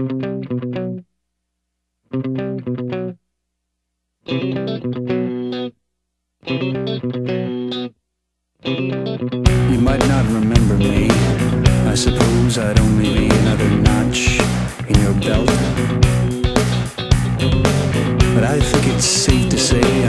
You might not remember me. I suppose I'd only be another notch in your belt. But I think it's safe to say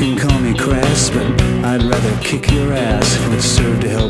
You can call me crass, but I'd rather kick your ass. It would serve to help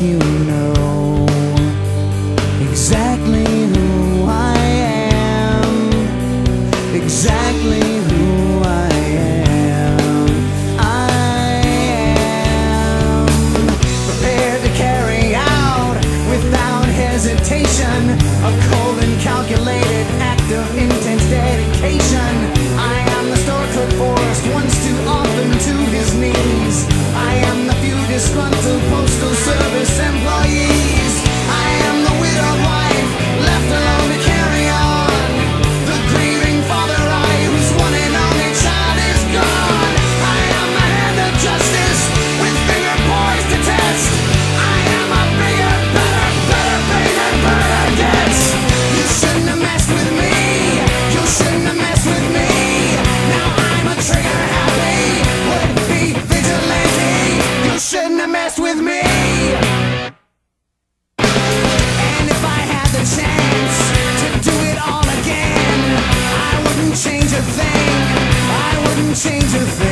you know exactly who I am, exactly. to